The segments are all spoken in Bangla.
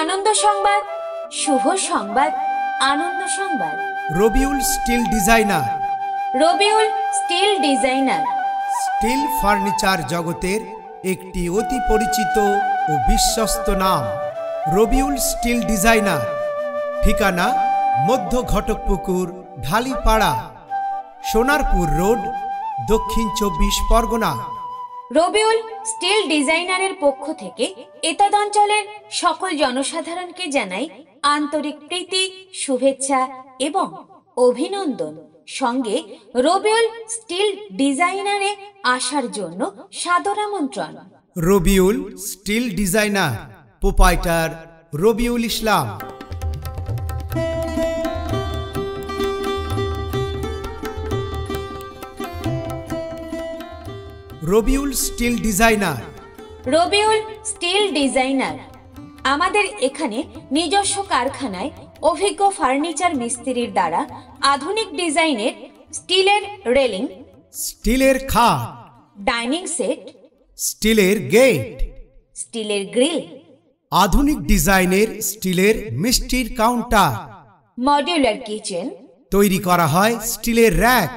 আনন্দ সংবাদ শুভ সংবাদ আনন্দ সংবাদ। Rabiul steel designer. Rabiul steel designer. Steel furniture জগতের একটি অতি পরিচিত ও বিশ্বস্ত নাম। Rabiul steel designer. ঠিকানা মধ্য ঘটকপুকুর ঢালিপাড়া সোনারপুর রোড দক্ষিণ চব্বিশ পরগনা। রবিউল স্টিল ডিজাইনারের পক্ষ থেকে এতদ অঞ্চলের সকল জনসাধারণকে জানাই আন্তরিক প্রীতি, শুভেচ্ছা এবং অভিনন্দন। সঙ্গে রবিউল স্টিল ডিজাইনারে আসার জন্য সাদর আমন্ত্রণ। Rabiul steel designer, proprietor Rabiul Islam. Rabiul steel designer. Rabiul steel designer. আমাদের এখানে নিজস্ব কারখানায় অভিজ্ঞ ফার্নিচার মিস্ত্রির দ্বারা আধুনিক ডিজাইনের স্টিলের রেলিং স্টিলের খাট ডাইনিং সেট স্টিলের গেট স্টিলের গ্রিল আধুনিক ডিজাইনের স্টিলের মিষ্টির কাউন্টার। মডিউলার কিচেন তৈরি করা হয় স্টিলের র্যাক।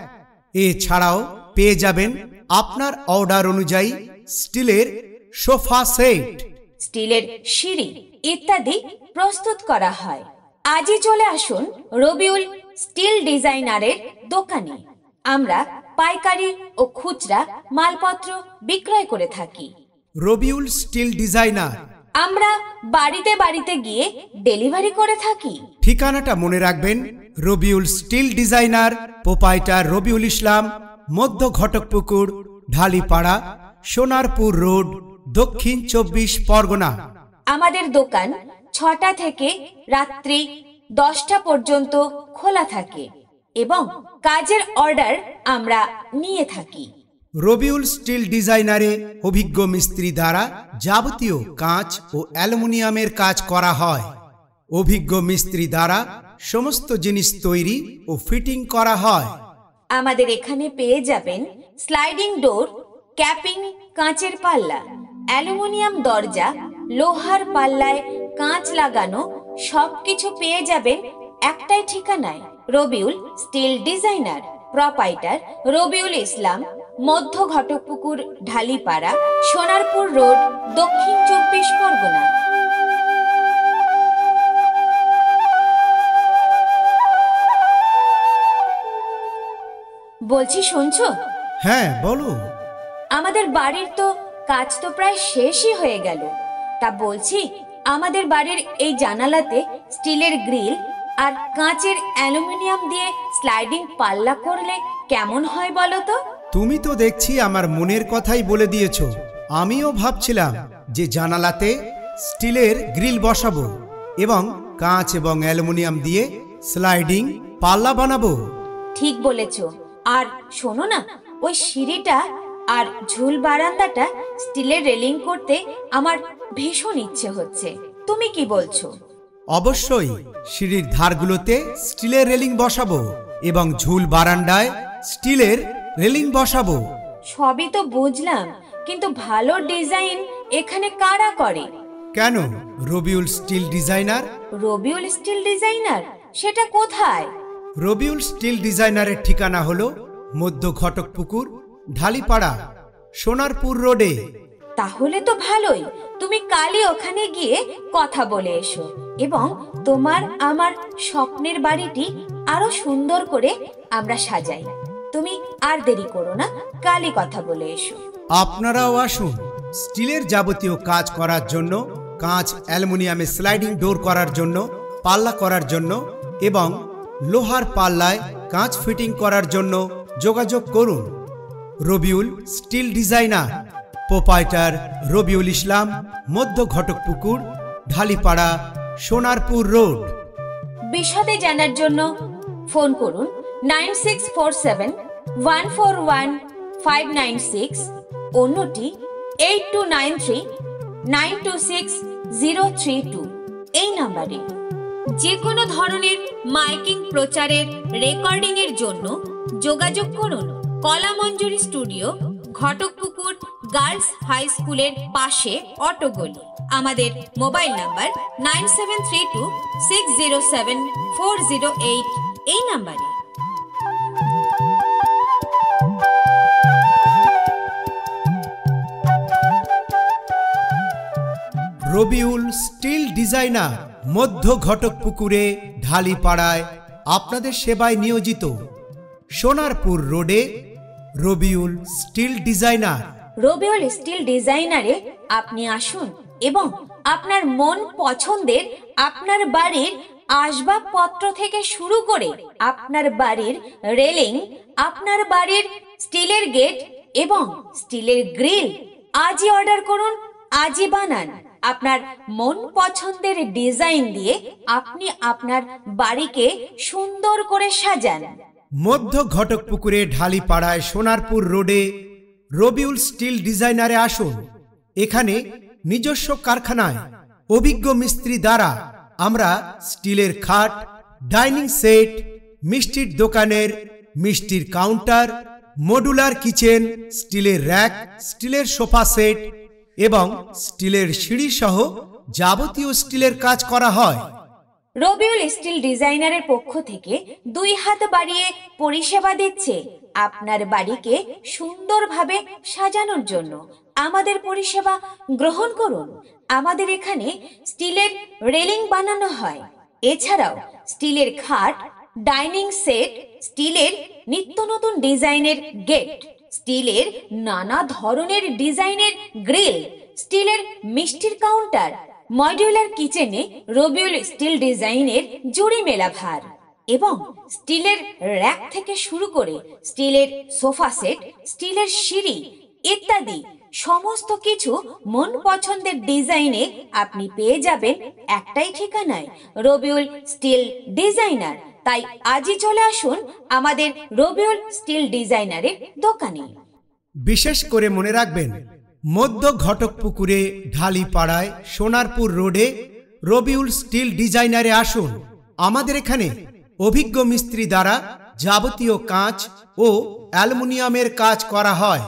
এছাড়াও পেয়ে যাবেন আপনার অর্ডার অনুযায়ী স্টিলের সোফা সেট। স্টিলের সিঁড়ি ইত্যাদি প্রস্তুত করা হয়। আজই চলে আসুন রবিউল স্টিল ডিজাইনারের দোকানে। আমরা পাইকারি ও খুচরা মালপত্র বিক্রয় করে থাকি। Rabiul steel designer. আমরা বাড়িতে বাড়িতে গিয়ে ডেলিভারি করে থাকি। ঠিকানাটা মনে রাখবেন Rabiul steel designer proprietor Rabiul Islam মধ্য ঘটকপুকুর ঢালিপাড়া সোনারপুর রোড দক্ষিণ চব্বিশ পরগনা। আমাদের দোকান ছটা থেকে রাত্রি দশটা পর্যন্ত খোলা থাকে এবং কাজের অর্ডার আমরা নিয়ে থাকি। রবিউল স্টিল ডিজাইনারে অভিজ্ঞ মিস্ত্রি দ্বারা যাবতীয় কাঁচ ও অ্যালুমিনিয়ামের কাজ করা হয়। অভিজ্ঞ মিস্ত্রি দ্বারা সমস্ত জিনিস তৈরি ও ফিটিং করা হয়। আমাদের এখানে পেয়ে যাবেন স্লাইডিং ডোর ক্যাপিং কাঁচের পাল্লা, অ্যালুমিনিয়াম দরজা, লোহার পাল্লায় কাঁচ লাগানো, সবকিছু পেয়ে যাবেন একটাই ঠিকানায়, Rabiul steel designer, proprietor, Rabiul Islam মধ্য ঘটকপুকুর ঢালিপাড়া, সোনারপুর রোড, দক্ষিণ চব্বিশ পরগনা। বলছি শুনছো? হ্যাঁ বলো। আমাদের বাড়ির তো কাজ তো প্রায় শেষই হয়ে গেল। তা বলছি আমাদের বাড়ির এই জানালাতে স্টিলের গ্রিল আর কাঁচের অ্যালুমিনিয়াম দিয়ে স্লাইডিং পাল্লা করলে কেমন হয় বলো তো? তুমি তো দেখছি আমার মনের কথাই বলে দিয়েছ। আমিও ভাবছিলাম যে জানালাতে স্টিলের গ্রিল বসাবো এবং কাঁচ এবং অ্যালুমিনিয়াম দিয়ে স্লাইডিং পাল্লা বানাবো। ঠিক বলেছ। আর শোনো না ওই সিঁড়িটা আর ঝুল বারান্দাটা স্টিলের রেলিং করতে আমার ভীষণ ইচ্ছে হচ্ছে। তুমি কি বলছো? অবশ্যই সিঁড়ির ধারগুলোতে স্টিলের রেলিং বসাবো এবং ঝুল বারান্দায় স্টিলের রেলিং বসাবো। সবই তো বুঝলাম কিন্তু ভালো ডিজাইন এখানে কারা করে? কেন? Rabiul steel designer? Rabiul steel designer? সেটা কোথায়? রবিউল স্টিল ডিজাইনারের ঠিকানা হলো মধ্য ঘটকপুকুর ঢালিপাড়া সোনারপুর রোডে। তাহলে তো ভালোই। তুমি কালই ওখানে গিয়ে কথা বলে এসো এবং তোমার আমার স্বপ্নের বাড়িটি আরও সুন্দর করে আমরা সাজাই। তুমি আর দেরি করো না কালই কথা বলে এসো। আপনারাও আসুন স্টিলের যাবতীয় কাজ করার জন্য কাঁচ অ্যালুমিনিয়ামে স্লাইডিং ডোর করার জন্য পাল্লা করার জন্য এবং লোহার পাল্লায় কাঁচ ফিটিং করার জন্য যোগাযোগ করুন। Rabiul steel designer, proprietor Rabiul Islam, মধ্য ঘটকপুকুর, ঢালিপাড়া, সোনারপুর রোড। বিশদে জানার জন্য ফোন করুন nine six four seven one four one five nine six. অন্যটি eight two nine three nine two six zero three two. এই নাম্বারে যে কোনো ধরনের মাইকিং প্রচারের রেকর্ডিং এর জন্য যোগাযোগ করুন Kalamanjuri studio, Ghatakpukur, girls high স্কুলের পাশে অটোগলি। আমাদের mobile number nine seven three two six zero seven four zero eight, এই নাম্বারে। Rabiul steel designer. মধ্য ঘটকপুকুরে ঢালিপাড়ায় আপনাদের সেবায় নিয়োজিত সোনারপুর রোডে Rabiul steel designer. Rabiul steel ডিজাইনারে আপনি আসুন এবং আপনার মন পছন্দের আপনার বাড়ির আসবাবপত্র থেকে শুরু করে আপনার বাড়ির রেলিং, আপনার বাড়ির স্টিলের গেট এবং স্টিলের গ্রিল আজই অর্ডার করুন, আজই বানান। আপনার মন পছন্দের ডিজাইন দিয়ে আপনি আপনার বাড়িকে সুন্দর করে সাজান। মধ্য ঘটকপুকুরে ঢালিপাড়ায় সোনারপুর রোডে রবিউল স্টিল ডিজাইনারে আসুন। এখানে নিজস্ব কারখানায় অভিজ্ঞ মিস্ত্রি দ্বারা আমরা স্টিলের খাট, ডাইনিং সেট, মিষ্টির দোকানের মিষ্টির কাউন্টার, মডুলার কিচেন, স্টিলের র্যাক, স্টিলের সোফা সেট এবং স্টিলের সিঁড়ি সহ যাবতীয় স্টিলের কাজ করা হয়। রবিউল স্টিল ডিজাইনারের পক্ষ থেকে দুই হাত বাড়িয়ে পরিষেবা দিচ্ছে আপনার বাড়িকে সুন্দরভাবে সাজানোর জন্য। আমাদের পরিষেবা গ্রহণ করুন। আমাদের এখানে স্টিলের রেলিং বানানো হয়। এছাড়াও স্টিলের খাট, ডাইনিং সেট, স্টিলের নিত্য নতুন ডিজাইনের গেট। স্টিলের নানা ধরনের ডিজাইনের গ্রিল, স্টিলের মিষ্টির কাউন্টার মডিউলার কিচেনে রবিউল স্টিল ডিজাইনের জুড়ি মেলা ভার এবং স্টিলের র্যাক থেকে শুরু করে স্টিলের সোফা সেট, স্টিলের সিঁড়ি ইত্যাদি সমস্ত কিছু মন পছন্দের ডিজাইনে আপনি পেয়ে যাবেন একটাই ঠিকানায় রবিউল স্টিল ডিজাইনার তাই আজই চলে আসুন আমাদের রবিউল স্টিল ডিজাইনারের দোকানে। বিশেষ করে মনে রাখবেন, মধ্য ঘটকপুকুরে ঢালিপাড়ায়, সোনারপুর রোডে রবিউল স্টিল ডিজাইনারে আসুন। আমাদের এখানে অভিজ্ঞ মিস্ত্রি দ্বারা যাবতীয় কাঁচ ও অ্যালুমিনিয়ামের কাজ করা হয়।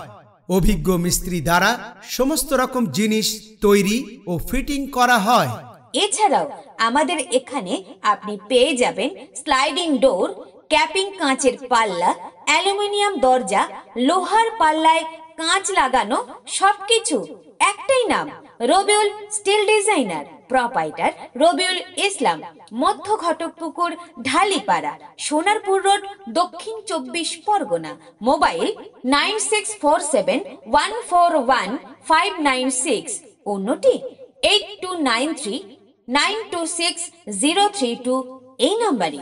অভিজ্ঞ মিস্ত্রি দ্বারা সমস্ত রকম জিনিস তৈরি ও ফিটিং করা হয়। এছাড়াও আমাদের এখানে আপনি পেয়ে যাবেন স্লাইডিং ডোর ক্যাপিং কাঁচের পাল্লা, অ্যালুমিনিয়াম দরজা, লোহার পাল্লায় কাঁচ লাগানো সবকিছু। একটাই নাম, Rabiul steel designer proprietor Rabiul Islam মধ্য ঘটকপুকুর ঢালিপাড়া, সোনারপুর রোড, দক্ষিণ চব্বিশ Pargana, mobile nine six four seven one four one five nine six. অন্যটি, eight two nine three nine two six zero three two এই নাম্বারে